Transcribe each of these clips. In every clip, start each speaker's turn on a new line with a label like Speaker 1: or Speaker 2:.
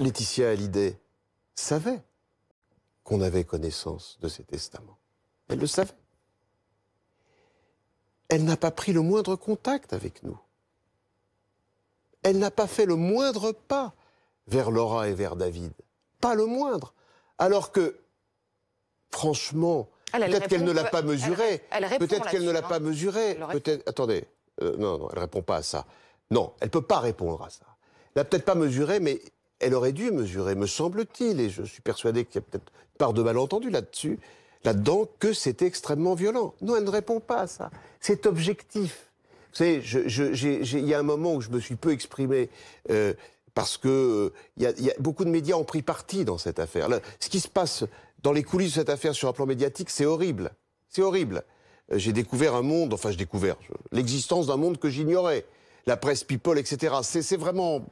Speaker 1: Laetitia Hallyday savait qu'on avait connaissance de ces testaments. Elle le savait. Elle n'a pas pris le moindre contact avec nous. Elle n'a pas fait le moindre pas vers Laura et vers David. Pas le moindre. Alors que, franchement, peut-être qu'elle ne l'a pas mesuré. Peut-être qu'elle ne l'a pas mesuré. Peut-être. Attendez. Euh, non, non, elle ne répond pas à ça. Non, elle ne peut pas répondre à ça. Elle n'a peut-être pas mesuré, mais elle aurait dû mesurer, me semble-t-il, et je suis persuadé qu'il y a peut-être part de malentendu là-dessus, là-dedans, que c'était extrêmement violent. Non, elle ne répond pas à ça. C'est objectif. Vous savez, il y a un moment où je me suis peu exprimé. Euh, parce que euh, y, a beaucoup de médias ont pris parti dans cette affaire. ce qui se passe dans les coulisses de cette affaire sur un plan médiatique, c'est horrible. C'est horrible. Euh, j'ai découvert un monde, enfin, j'ai découvert l'existence d'un monde que j'ignorais. La presse people, etc. C'est vraiment.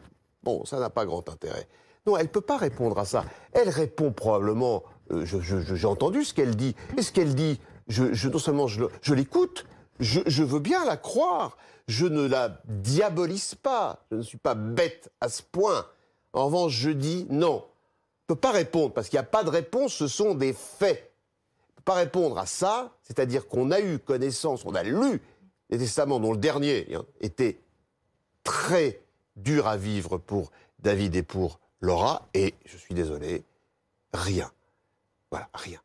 Speaker 1: Bon, ça n'a pas grand intérêt. Non, elle ne peut pas répondre à ça. Elle répond probablement. Euh, j'ai entendu ce qu'elle dit. Et ce qu'elle dit, je, non seulement je, l'écoute, je, veux bien la croire. Je ne la diabolise pas. Je ne suis pas bête à ce point. En revanche, je dis non. Je ne peux pas répondre parce qu'il n'y a pas de réponse, ce sont des faits. Je ne peux pas répondre à ça, c'est-à-dire qu'on a eu connaissance, on a lu les testaments dont le dernier hein, était très dur à vivre pour David et pour Laura, et je suis désolé, rien. Voilà, rien.